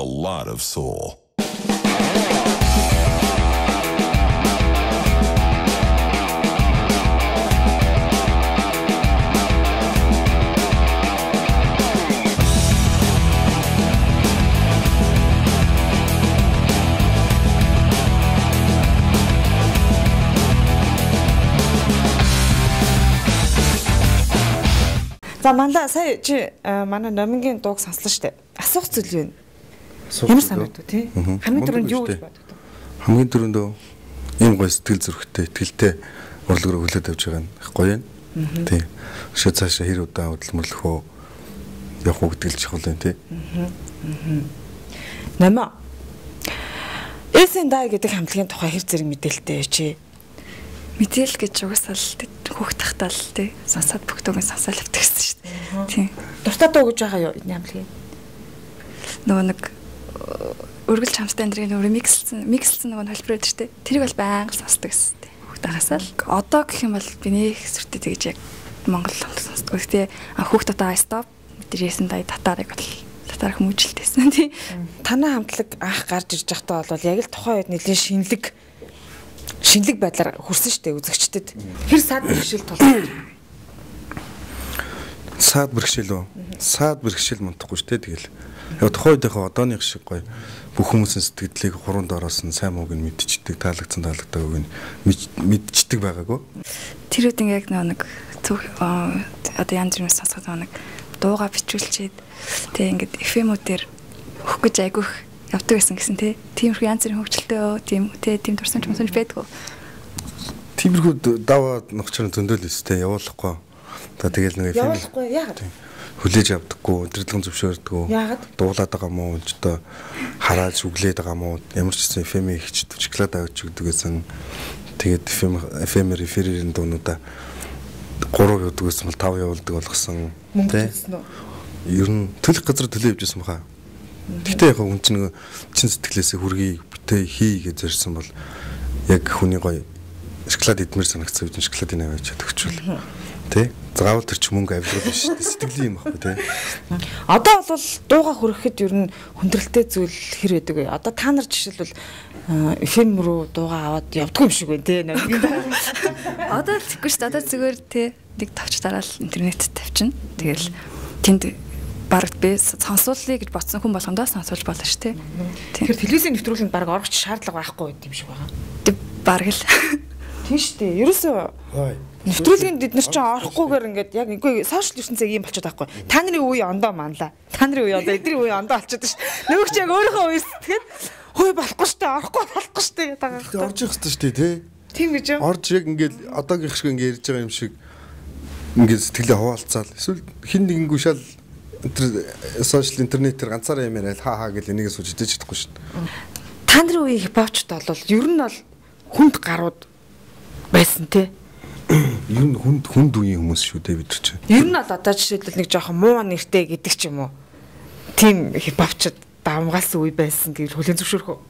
a lot of soul. За мандаа сая чи э, манай номингийн дууг сонслоо штэ. Асуух зүйл юу вэ? Ямар санагдав тий? Хамгийн түрүүнд юу гэж боддог? Хамгийн түрүүнд ийм гоё сэтгэл зүрэхтэй, ихтгэлтэй урлаг руу хүлээд авч байгаа нь их гоё юм. Тий. Шээ цаашаа хэр удаан хөдөлмөрлөх үү? Явах уу гэдэг л чухал юм тий. Намаа. Эсэн дай гэдэг хамтлагийн тухай хэр зэрэг мэдээлэлтэй чи Мэдээл гэж угаасаа л хүүхд тахтаа л тий сонсоод төгөө сонсоод авчихсан шүү дээ. Тийм. дуртай дуу гэж байгаа юу энэ хамтлагийн? Нөгөө нэг өргөл чамстай энэ нөгөө микслсэн микслсэн нөгөө холбор байдаг шүү дээ. Тэрийг бол байнга сонсдог гэсэн тий. Хүүхд тахасаа л одоо гэх юм бол би нэг сүртэй тэгж яг Монгол сонсдог. Гэтэ хүүхд татаа стоп нь дай татаарыг бол татаар хүмүүжилтэйсэн тий. Танай хамтлаг анх гарч ирж байхдаа бол яг л тухайн үед нэлийн шинэлэг шинэлэг байдлаар хүрсэн штэ үзэгчдэд. Хэр сад бэрхшээл тулсан. Саад бэрхшээл үү? Саад бэрхшээл мунтахгүй шүү дээ тэгэл. Яг тухайн үеийнхээ одооных шиг гоё бүх хүмүүсийн сэтгэлдлийг хуруунд ороос нь сайн мууг нь мэдчихдэг, таалагдсан таалагдаагүй нь мэдчихдэг байгаагүй. Тэр үед яг нэг зөв одоо янз бүрийн сонсоход нэг дууга бичүүлчихэд тэг ингээд FM-үүдээр өгөх гэж айгүйх явдаг гэсэн гэсэн тий. Тиймэрхүү янз бүрийн хөгжилтэй өө тийм тий тийм турсамж юмсанж байдгүй. Тиймэрхүү даваа нөхчөр зөндөөл өстэй явуулахгүй. За тэгэл нэг FM Явуулахгүй яагаад? Хүлээж авдаггүй, өдрөлгөн зөвшөөрдөггүй. Дуулаад байгаа мó ч одоо хараад сүглээд байгаа мó ямар ч гэсэн FM-ийг ихч шоколад авч өгдөг гэсэн. Тэгээд FM FM-ээр реферийн дуунуудаа 3 явуулдаг гэсэн бол 5 явуулдаг болгосон. Тэ? Ер нь төлөх газар төлөө явжсэн баха. Гэтэ яг хүн чинь чин сэтгэлээсээ хүргийг бүтээ хий гэж зорьсон бол яг хүний гоё шоколад идмэр санагцсан үед шоколадын аваач төгчвөл. Тэ? Заавал тэр чи мөнгө авилгал биш шүү дээ. Сэтгэлийн юм баггүй тэ. Одоо бол дууга хүрэхэд ер нь хүндрэлтэй зүйл хэр байдаг вэ? Одоо та нар жишээлбэл FM руу дууга аваад явдгүй юм шиг байна те. Одоо л тэггүй шүү дээ. Одоо зүгээр тий нэг тавч дараал интернет тавьчихна. Тэгэл тэнд баг би сонсуулъя гэж бодсон хүн болгондоо сонсуулж болно шүү дээ. Тэгэхээр телевизийн нэвтрүүлэнд баг орох шаардлага байхгүй байт юм шиг байгаа. Тэг баг л Тийм шүү дээ. Ерөөсөө нэвтрүүлгэнд бид нар чинь орохгүйгээр ингээд яг үгүй сошиал ертөнцийн юм болчиход байхгүй. Та нарын үе ондоо манлаа. Та нарын үе ондоо эдний үе ондоо болчиход ш. Нөгөөч яг өөрийнхөө үеэс тэгэхээр хөөе болохгүй шүү дээ. Орохгүй болохгүй шүү дээ гэдэг Тэ орж явах хэрэгтэй шүү дээ тэ. Тийм гэж юу? Орж яг ингээд одоогийн шиг ингээд ярьж байгаа юм шиг ингээд сэтгэлээ хуваалцаал. Эсвэл хин нэгэнгүү шал тэр сошиал интернетээр ганцаараа юм яриад хаа хаа гэл энийгээ сууж идэж чадахгүй шүү дээ. Та нарын үеийн хипхопчд бол ер нь бол хүнд гарууд байсан те. Ер нь хүнд хүнд үеийн хүмүүс шүү дээ бид чинь. Ер нь бол одоо жишээлбэл нэг жоохон муу нэртэй гэдэг ч юм уу. Тим хипхопчд давмгаалсан үе байсан гэж хүлэн зөвшөөрөх үү?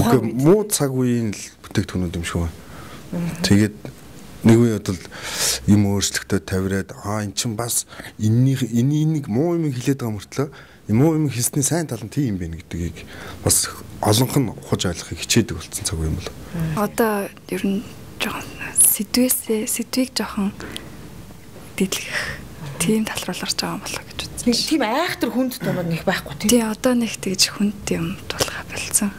Үгүй муу цаг үеийн л бүтээгдэхүүнүүд юм байна. Тэгээд нэг үед бол юм өөрчлөлтөд тавираад аа эн чин бас энэний энийг муу юм хилээд байгаа мөртлөө муу юм хийсний сайн тал нь тийм юм байна гэдгийг бас олонх нь ухаж ойлгохыг хичээдэг болсон цаг юм бол. одоо ер нь жоохон сэдвээсээ сэдвийг жоохон дийлгэх тийм тал руу орж байгаа юм болоо гэж үзсэн. Тийм айхтар хүнд дуунууд нэг байхгүй тийм. Тий одоо нэг тэгж хүнд юм тулгаа болцсон.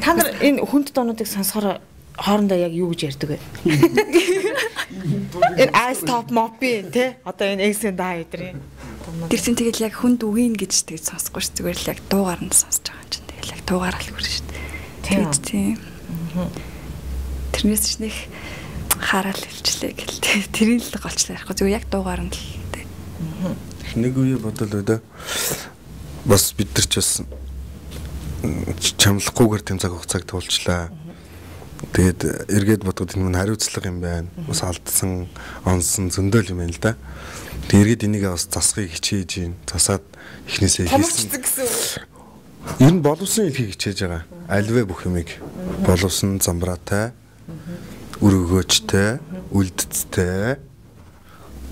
Та нар энэ хүнд дуунуудыг сонсохоор хоорондоо яг юу гэж ярьдаг вэ? Энэ ice top mop-ийн тий одоо энэ X-ийн даа эдрийн. Тэр чинь тэгэл яг хүнд үгийн гэж тэгж сонсохгүй ш зүгээр л яг дуугаар нь сонсож байгаа юм чинь тэгэл яг дуугаар л хүрэн ш. Тэгж тийм. Тэрнээс ч нэг хараал хэлчлээ гэл тий. Тэрийг л голчлаа ярихгүй зүгээр яг дуугаар нь л тий. Нэг үе бодол өдөө бас бид нар ч бас чамлахгүйгээр тэм цаг хугацааг туулчлаа. Тэгээд эргээд бодоход энэ мань хариуцлага юм байна. Бас алдсан, онсон зөндөөл юм байна л да. Тэгээд эргээд энийгээ бас засахыг хичээж гин. Засаад эхнээсээ хийсэн. Ер нь боловсон ихийг хичээж байгаа. Альвэ бүх юмыг боловсон замбраатай, өргөгөөчтэй, үлдцтэй.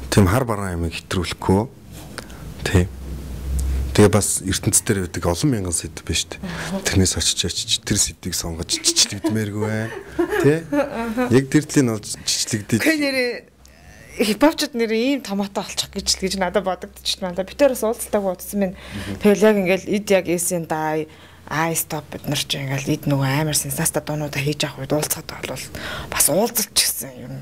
Тэм хар бараан юмыг хэтрүүлэхгүй. Тийм. Тэгээ бас ертөнц дээр байдаг олон мянган сэдв биш үү? Тэрнээс очиж очиж тэр сэдвийг сонгож чичлэгдмээргүй байна. Тэ? Яг тэр тлийн бол чичлэгдэж. Гэхдээ нэрээ хипхопчд нэр ийм томоотой олчих гэж л гэж надад бодогдчих байна. Би тэрээс уулзалтайг утсан минь. Тэгэл яг ингээл ид яг эсэн да ай стоп бид нар ч ингээл ид нөгөө амар сенсаста дуунуудаа хийж авах үед уулзахад бол бас уулзалч гисэн юм.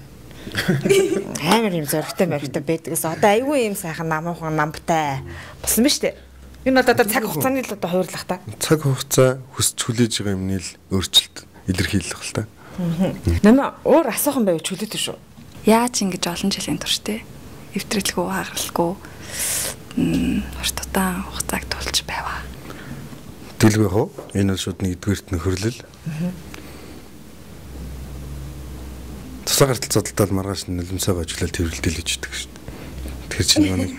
Амар юм зөрөгтэй мөрөгтэй байдгаас одоо айгүй юм сайхан намуухан намтай болсон ба штэ. Энэ бол одоо цаг хугацааны л одоо хуурлах та. Цаг хугацаа хүсч хүлээж байгаа юмны л өөрчлөлт илэрхийлэх л та. Нэмэ уур асуухан байв чөлөөтэй шүү яаж ингэж олон жилийн турш те эвтрэлгүй хагаралгүй урт удаан хугацааг тулж байваа. Дэлгэх үү? Энэ бол шууд нэгдүгээрт нь хөрлөл. Тусаа гартал зодтолтол маргааш нөлөмсөөгөө ажиглал тэрвэлдэл гэж өгдөг шүү дээ. Тэр чинь нэг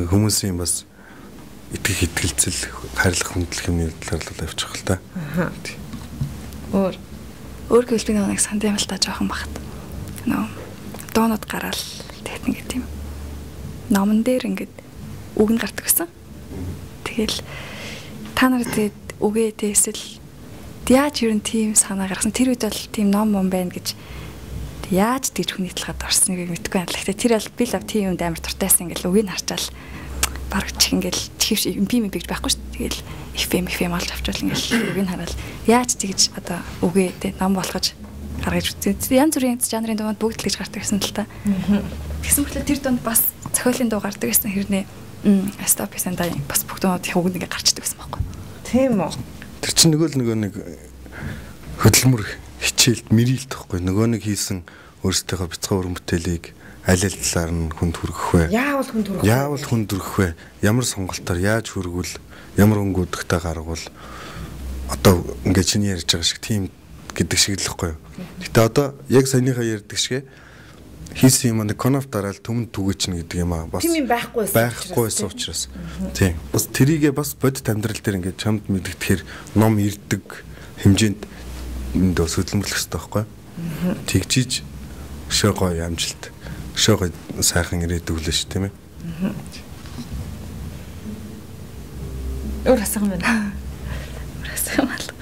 хүмүүсийн бас итгэх итгэлцэл харилцах хүндлэх юмны талаар л авчих л та. Өөр өөр гэвэл би нэг санд юм л та жоохон багт. Нөө доонод гараал тэгээд ингээд тийм номон дээр ингээд үг нь гардаг гэсэн. Тэгэл та нар тэгээд үгээ тээсэл яаж юу н тийм санаа гаргасан тэр үед бол тийм ном мом байна гэж яаж тийж хүний талхад орсныг мэдгүй байна. Гэхдээ тэр бол би лав тийм юмд амар туртайсан ингээл үгийг харчаал баг чих ингээл би юм бигж байхгүй шүү. Тэгэл FM FM олж авчвал ингээл үгийг хараал яаж тэгж одоо үгээ тэ ном болгож гаргаж үзсэн. Янз бүрийн жанрын дунд бүгд л гэж гардаг гэсэн л та. Тэгсэн мэтлээ тэр дунд бас зохиолын дуу гардаг гэсэн хэрнээ стоп гэсэн да бас бүх дунд яг үг нэг гарчдаг гэсэн байхгүй. Тийм үү. Тэр чинь нөгөө л нөгөө нэг хөдөлмөр хичээлд мэрилт тахгүй нөгөө нэг хийсэн өөрсдийнхөө бяцхан уран бүтээлийг аль аль талаар нь хүнд хүргэх вэ? Яавал хүнд хүргэх вэ? Яавал хүнд хүргэх вэ? Ямар сонголтоор яаж хүргвэл ямар өнгөдөгтэй гаргавал одоо ингээд чиний ярьж байгаа шиг тийм гэдэг шиг л юу. Гэтэ одоо яг саяныхаа ярьдаг шиг хийсэн юм нэг коноф дараал төмөнд түгээч нь гэдэг юм аа бас тийм юм байхгүй байхгүй байсан учраас тийм бас тэрийгээ бас бодит амьдрал дээр ингээд чамд мэдгэхээр ном ирдэг хэмжээнд энд бас хөдөлмөрлөх хэрэгтэй байхгүй тэгжиж өшөө гоё амжилт гоё сайхан ирээдүг лээ ш тийм ээ. Өөр асуух юм байна? Өөр асуух юм байна.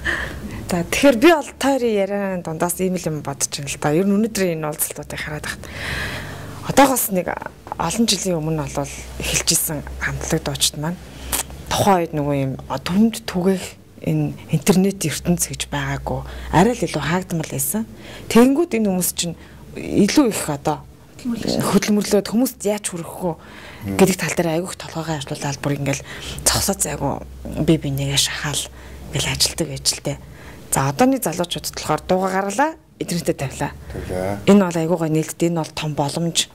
За тэгэхээр би бол тойрын ярианы дундаас ийм л юм бодож байна л да. Ер нь өнөөдрийн энэ уулзалтуудыг хараад тахт. Одоогоос нэг олон жилийн өмнө бол эхэлжсэн хамтлаг дуучид маань тухайн үед нөгөө юм түмд түгээх энэ интернет ертөнц гэж байгаагүй. Арай л илүү хаагдмал байсан. Тэгэнгүүт энэ хүмүүс чинь илүү их одоо хөдөлмөрлөөд хүмүүст яаж хүрэхгүй гэдэг тал дээр айгүйх толгойгоо ажиллуулаад бүр ингээл цогсоо зайгүй би бинийгээ шахаал ингээл ажилтдаг ажилтай. За одооны залуучуудад болохоор дууга гарлаа, интернетэд тавилаа. Энэ бол айгуугаа нээлттэй, энэ бол том боломж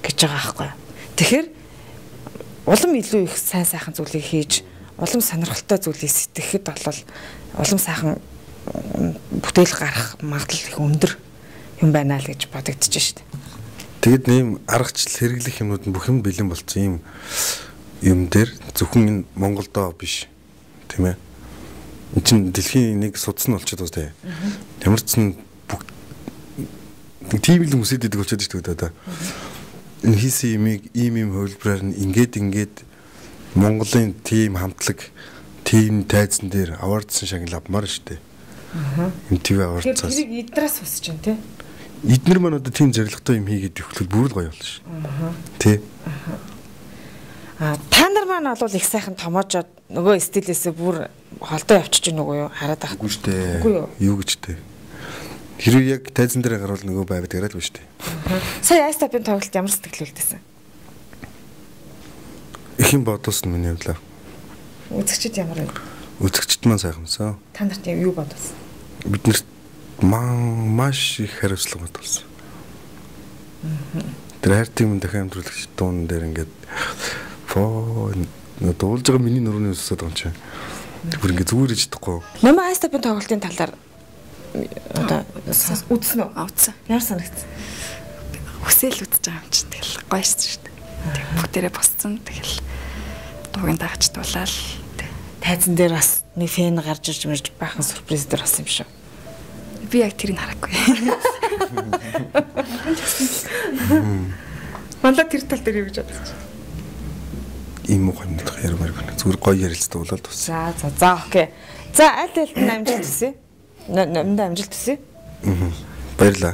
гэж байгаа байхгүй. Тэгэхээр улам илүү их сайн сайхан зүйлийг хийж, улам сонирхолтой зүйлийг сэтгэхэд бол улам сайхан бүтээл гарах магадлал их өндөр юм байна л гэж бодогдож шít. Тэгэд нэм аргачлал хэрэглэх юмнууд нь бүх юм бэлэн болцсон юм юм дээр зөвхөн энэ Монголдоо биш тийм ээ Энд чинь дэлхийн нэг судас нь болчиход байна тийм. Ямар ч сан бүх тийм л хүмүүсэд идэг болчиход шүү дээ одоо. Энэ хийсэн юмыг ийм ийм хөвлбраар нь ингээд ингээд Монголын тим хамтлаг тим тайзан дээр аваардсан шагнал авмаар шүү дээ. Аа. МТV аваардсаас. Тэр идраас усч чинь тий. Эднэр маань одоо тийм зоригтой юм хийгээд өгөхлөд бүр л гоё болно шүү. Аа. Тий. Аа та нар маань бол их сайхан томоожоод нөгөө стилээсээ бүр холдоо явчих чинь нөгөө юу хараад байгаа. Үгүй шүү дээ. Үгүй юу? Юу гэж дээ. Хэрвээ яг тайзан дээр гарвал нөгөө байгаад яриадгүй шүү дээ. Сая айстапын тоглолт ямар сэтгэл үлдээсэн? Их юм бодсон миний хувьд. Үзэгчд ямар вэ? Үзэгчд маань сайхансан. Та нарт юу бодсон? Бид нэр маш их хариуцлага бодсон. Тэр хайртын мөн дахин амтруулагч дуун дээр ингээд фоо дуулж байгаа миний нурууны өсөд байгаа юм чинь Бүр ингээ зүгээр иж чадахгүй. Номо айстапын тоглолтын талаар одоо үзсэн үү? Үзсэн. Ямар санагдсан? Хүсэл үзэж байгаа юм чинь тэгэл гоё шүү дээ. Бүгдээрээ босцсон. Тэгэл дуугийн дагч дуулаад тайзан дээр бас нэг фэн гарч ирж мэрж баахан сюрприз дээр бас юм шүү. Би яг тэрийг харахгүй. Мандаа тэр тал дээр юу гэж бодож байна? ийм уу хэмнэх ярмаар байна. Зүгээр гоё ярилцдаг болоод тус. За за за окей. За аль аль нь амжилт төсөө? Номд амжилт? Аа. Баярлаа.